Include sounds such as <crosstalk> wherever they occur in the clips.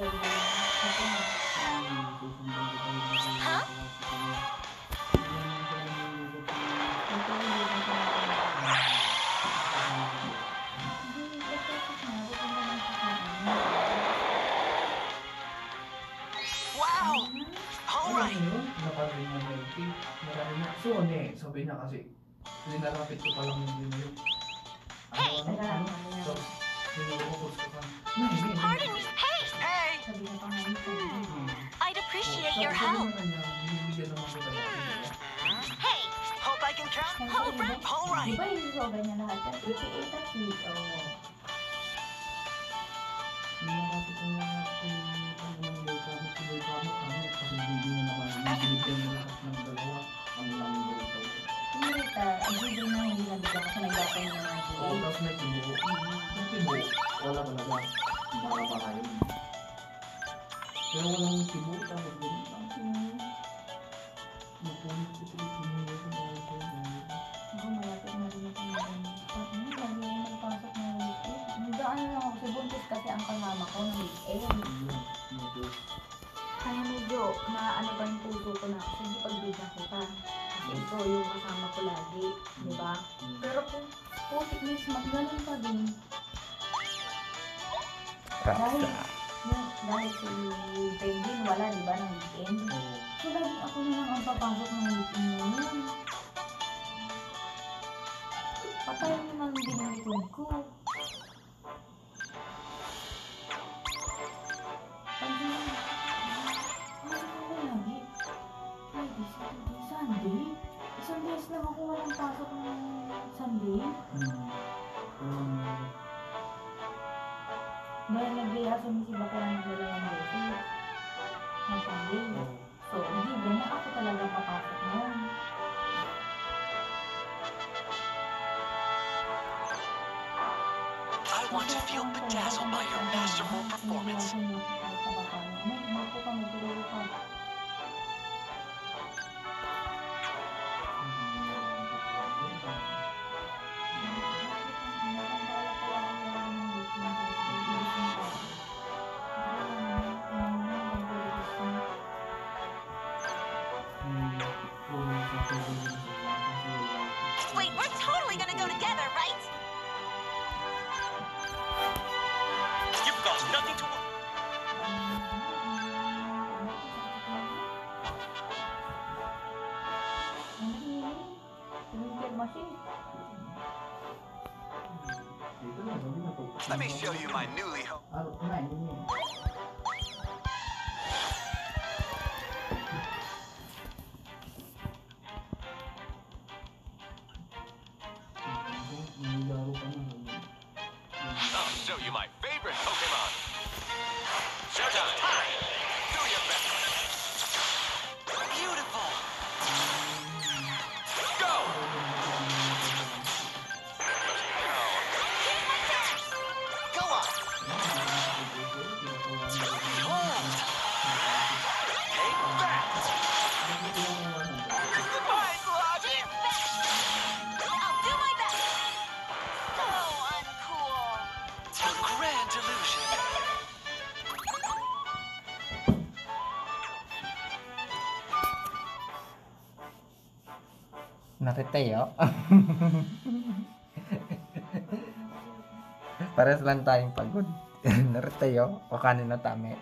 Thank you. Ng pera. Hey! Hope I can count. Hold right. All right. ba yung soga niya lahat? At 88 at least. Oo. Hindi na kasi kung mga kung ano yung low gamit, yung low gamit, ano, kasi hindi niya naman, binibigyan niya lahat ng dalawa. Ang lamang daw ito. Yung Rita, ang bibig na hindi nabigyan kasi nagdapay na nga Oo, siya. tapos may tibo. Yung tibo, wala talaga. Baka-baka yun. Pero walang tibo, tapos ganun lang. Napunit ko ito, ko ito. Ako malapit na rin ako ngayon. Tapos hindi, lagi yung nagpasok ng weekend. Nagdaan lang ako sa buntis kasi ang kasama ko ng weekend. Kaya medyo na ano pa yung puso ko na kasi hindi pagbigyan kita. Kasi ikaw yung kasama ko lagi. Di ba? mm, Pero kung putik mismo, ganun pa din. Dahil, yun, dahil si Penguin wala, di ba, ng weekend. So, lagi ako na lang ang papasok ng weekend ngayon. Patay naman. Pansin mo, ano ko Saturday, Sunday? Isang beses lang ako walang pasok ng Sunday. Mm. Um, Dahil nag-reason si Bakla ng dalawang beses. Ng Sunday. oo. So, hindi ba na ako talaga papasok noon? I want to feel bedazzled by your masterful performance. Mm, right? You've got nothing to worry. Dito na, sabi na to. Let me show you my newly home. Nakitayo. <laughs> Pares lang tayong pagod. <laughs> Naritayo o tami.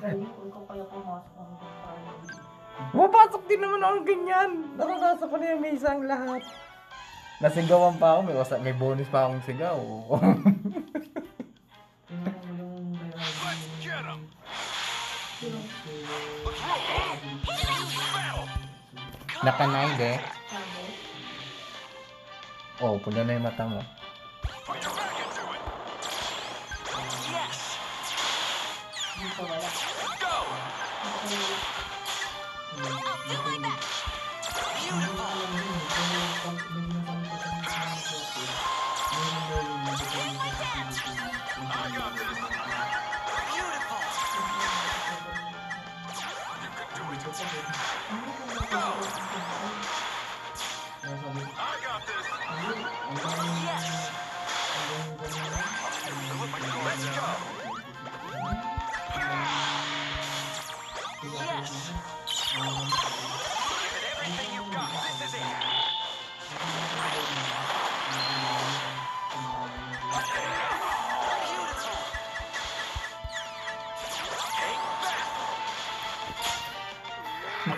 Kaya pumasok ang parang Mapasok din naman ako ganyan. Naranasan ko na yung may isang lahat. Nasigawan pa ako. May, may bonus pa akong sigaw. <laughs> Nakanay de. sabi. Oh, pula na yung mata mo. 中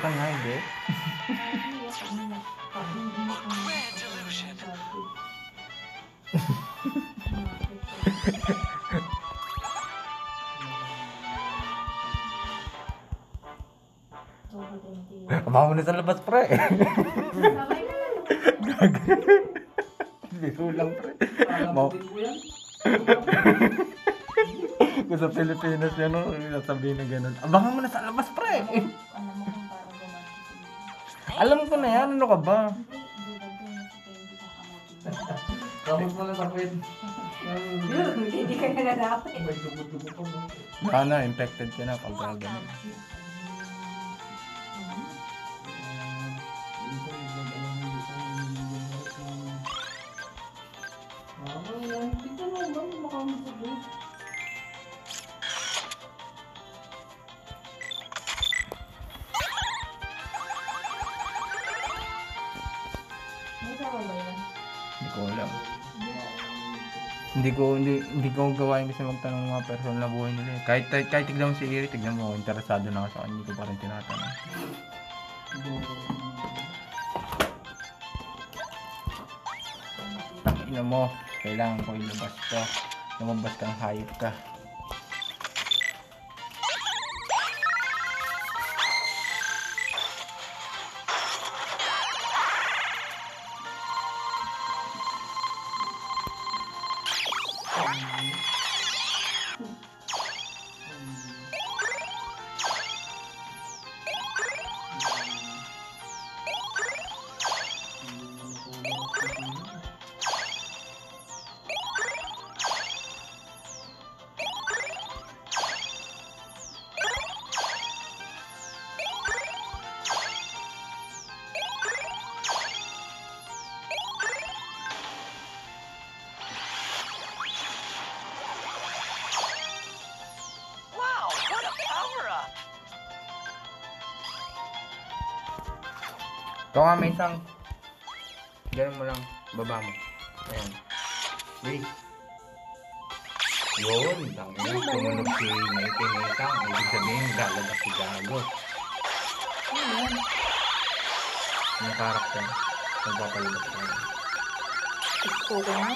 にないんで。<laughs> delusion. Abangan mo na sa labas, pre. Biro lang, pre. Mau-. Kung sa Pilipinas yan, no, sasabihin na gano'n. Abangan mo na sa labas, pre. Alam mo kung parang gumanti Alam ko na yan, ano ka ba? Na? Tapos mo na sa kwet. Hindi ka nalalapit. May dugo-dugo pa mo. Baka na, infected ka na pag gano'n. Hindi ko hindi hindi ko gawain kasi magtanong ng mga personal na buhay nila. eh. Kahit kahit, kahit tignan mo si Iri, tignan mo interesado na ako sa kanya, hindi ko pa rin tinatanong. Ina mo, kailangan ko ilabas to. Lumabas kang hayop ka. Ito nga may isang Ganun mo lang, baba mo. Ayan. Wait. Yun, tangin. Tumunog si Naike Nesang. Ibig sabihin, lalabas si Gago. Yung karakter. Nagpapalabas ka. Ito ka na?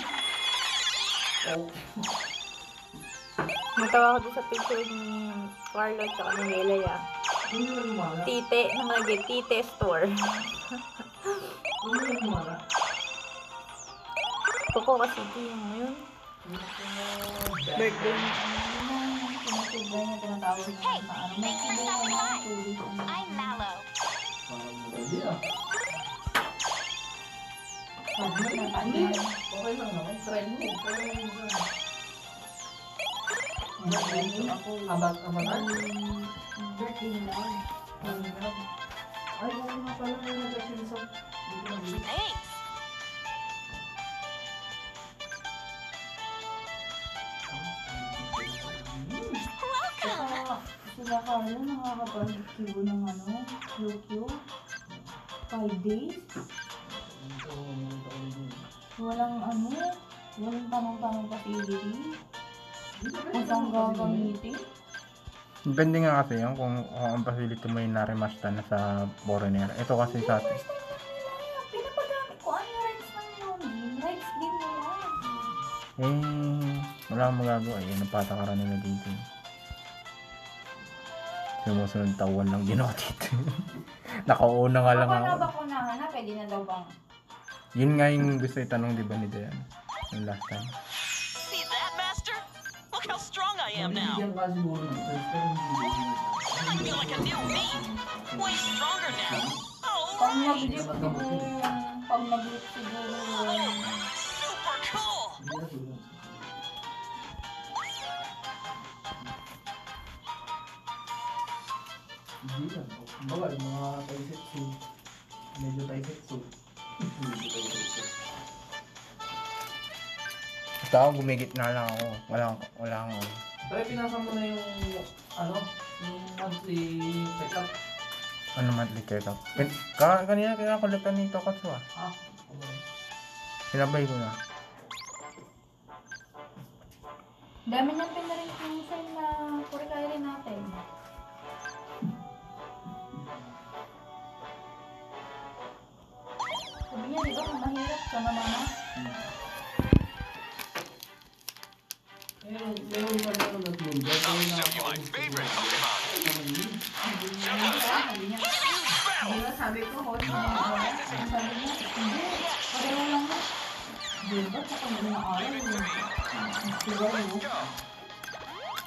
Natawa ko doon sa picture ni Carlo at ni Nela ya. Ano lumala? Tite, nakalagay, Tite Store. Lumala? Toko kasi ito yung ngayon. Birthday na, sinasubay na tinatawag na na ano. for Nagsibay stopping na ng tulis. I'm Mallow. Parang maganda ah. Na, Hindi. Okay lang naman. Try mo. Pero minsan. Ako, Abag, abagan? birthday nila. Ay, ano nga pala ko nabili. Thanks. Welcome. Sila Carlo nakakapag-kibo ng ano, QQ. Five days. Walang ano, walang tanong-tanong saan alam kasi gagamitin. Depende nga kasi yun kung, kung ang facility mo yung narimasta na sa foreigner. Ito kasi sa atin. Pinapagamit ko, ano rights lang yun. Rights din mo lang. Eh, wala akong magagawa. Yan ang patakaran nila dito. Sumusunod tawan lang din ako dito. <laughs> Nakauna nga lang Ako ako. na ba kunahan na, pwede na daw bang Yun nga yung gusto itanong di ba ni Dayan? Yung last time. See that, Master? Look how strong I am now. Nabibigyan ka siguro ng first, pero hindi ko. I feel like a new me. Way stronger now. Pag Alright! nag-lift siguro yun. Pag nag-lift siguro yun. Super cool! Hindi na tulong. Hindi lang. Kumbaga, yung mga taisetsu, medyo taisetsu. Medyo taisetsu. Ito, gumigitna lang ako. Wala, wala akong... Pero pinasa mo na yung, ano, yung monthly checkup. Ano monthly checkup? Kan kanina kinakulitan ni Tokatsu ah. Ah, okay. Sinabay ko na. Dami na pinarin minsan na kurikari natin. Sabi niya, di ba, mahirap sa mamama.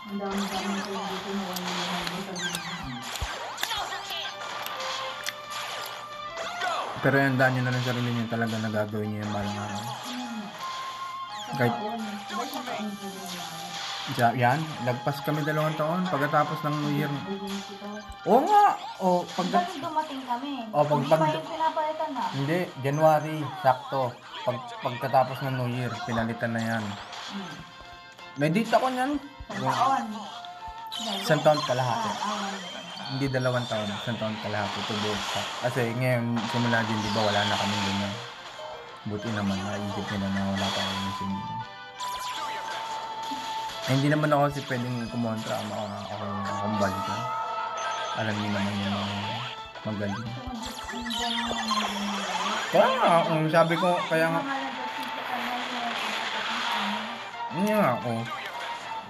Ang dami-dami ko dito na wala na lang sabi niya. Pero yan, daan nyo na lang sarili nyo talaga na gagawin nyo yung balang araw. Kahit- Sa, yan, lagpas kami dalawang taon pagkatapos ng New Year. Oo nga! O, pag... Pag dumating kami, Oh, pag- hindi pa pag- yung pinapalitan na. Hindi, January, sakto. Pag, pagkatapos ng New Year, pinalitan na yan. Hmm. May date ako niyan. Taon. Isang taon kalahati. Ah, ah. Hindi dalawang taon, isang taon kalahati to be exact. Kasi ngayon, simula din, di ba, wala na kaming ganyan. Buti naman, naisip nila na wala pa kami sindi. Eh, hindi naman ako kasi pwedeng kumontra, ama ako akong. Alam niyo naman yung mga magaling. Kaya nga, sabi ko, kaya nga, yun nga ako.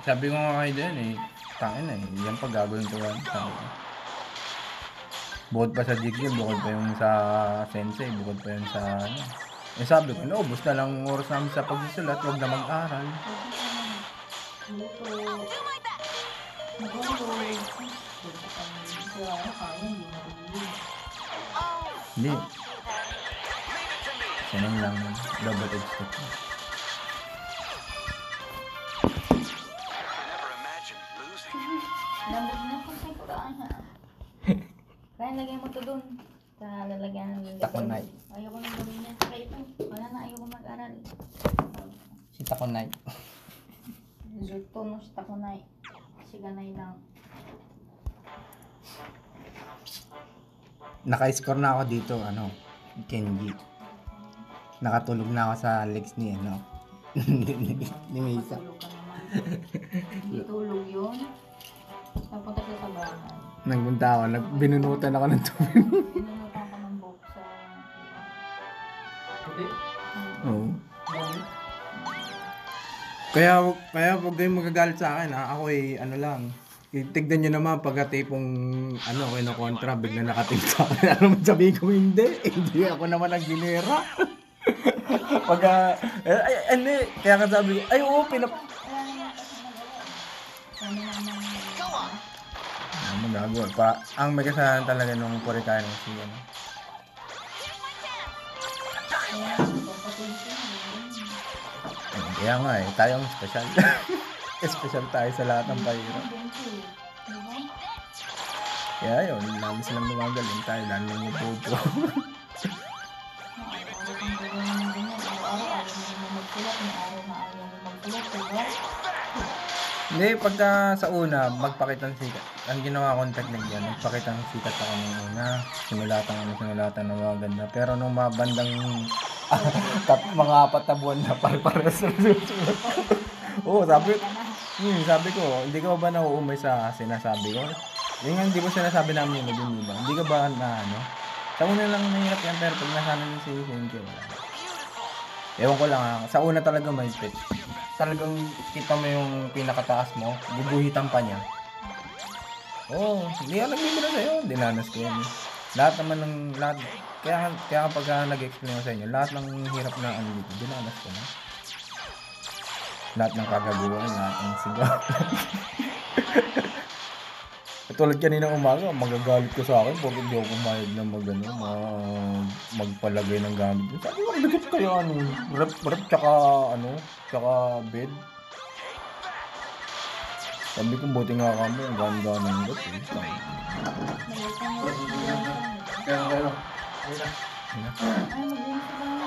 Sabi ko nga kayo din eh, tangin na eh, yan pag gagawin ko yan. Bukod pa sa GQ, bukod pa yung sa Sensei, bukod pa yung sa ano. Eh sabi ko, naubos na lang ang oras namin sa pagsusulat, huwag na mag-aral. Hindi, sanay lang double edged Lagay mo to dun. Sa lalagyan ng Takonay. Ayoko nang gawin yan. Kaya ito. Wala na, ayoko mag-aral. Si Takonay. Zuto no sa takunay. Siganay lang. Naka-score na ako dito, ano, Kenji. Nakatulog na ako sa legs ni, ano, <laughs> ni Misa. Tulog ka naman. Tulog yun. Napunta siya sa bahay. Nagpunta ako, nag, binunutan ako ng tubig. Pinunutan ka ng book sa... Puti. Oo. Kaya, kaya huwag kayong magagalit sa akin, ha? Ako eh, ano lang. Tignan nyo naman pagka tipong, ano, kinukontra, bigla nakating sa akin. <laughs> Ano man sabihin ko, hindi. <laughs> Hindi ako naman ang ginera. <laughs> pagka, eh, ay, hindi. Kaya ka sabi ko, ay, oo, pinap... Magagawa? Pa, ang may talaga nung ng si, ano. Kaya, nga eh, tayo ang special. <laughs> special tayo sa lahat ng. Diba? Kaya yun, lalo silang lumagaling tayo, lalo yung ipupo. Araw-araw naman magsulat. May araw na ayaw mo magsulat. Diba? Hindi, pagka sa una, magpakita ng sikat. Ang ginawa kong technique yan, magpakita ng sikat ako nung una. Sinulatan ano, sinulatan na mga ganda. Pero nung mga bandang <laughs> tat, mga apat na buwan na pare-pares <laughs> na susunod. Oo, sabi, hmm, sabi ko, hindi ka ba nauumay sa sinasabi ko? Yung nga, hindi mo sinasabi namin yun, hindi ba? Hindi ka ba na ano? Sa una lang nahirap yan, pero pag nasana yung si Senki, wala. Ewan ko lang ha. Sa una talaga may pitch. Talagang kita mo yung pinakataas mo, guguhitan pa niya. Oo, oh, hindi ka nagbibira sa'yo. Dinanas ko yan. Lahat naman ng, lahat, kaya, kaya kapag nag-explain ko sa inyo, lahat ng hirap na ano dito, dinanas ko na. Lahat ng kagaguhan, lahat ng sigaw. <laughs> Tulad kanina umaga, magagalit ko sa akin pag hindi ako kumayag na mag, ano, mag, magpalagay ng gamit. Sabi ko, bigat kayo ano, rep, rep, tsaka ano, tsaka bed. Sabi ko, buti nga kami, ang ganda ng rep eh. Kaya, kaya, kaya. "Ayun